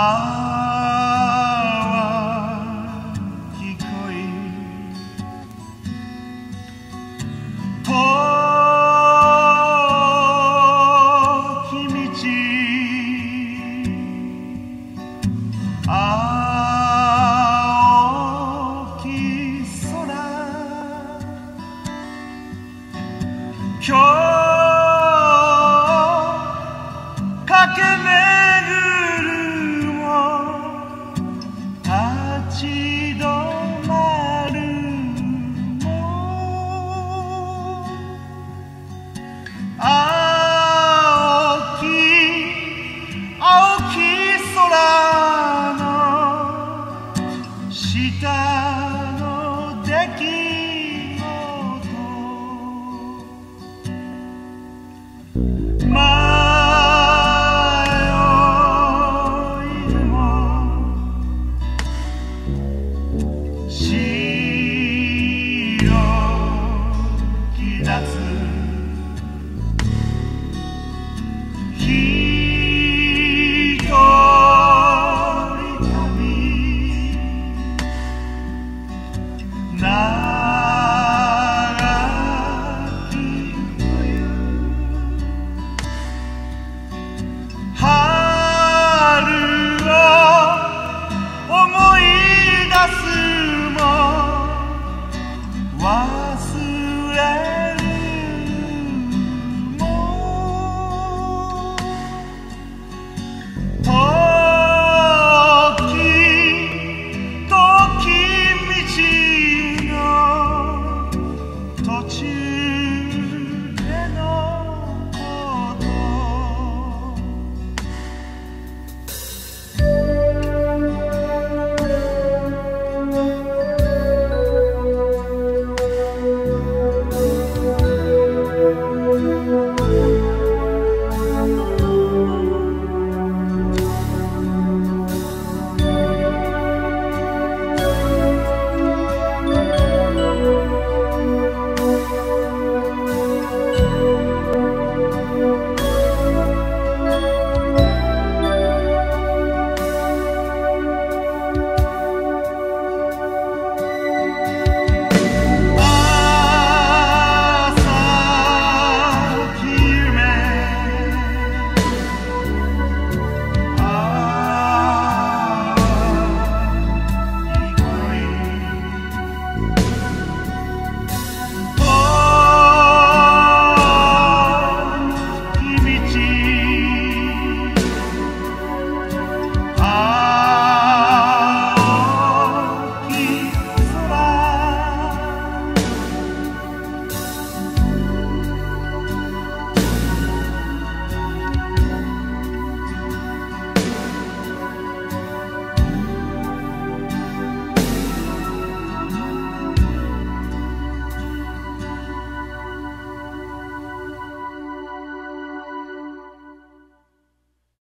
Ah. 下の出来事。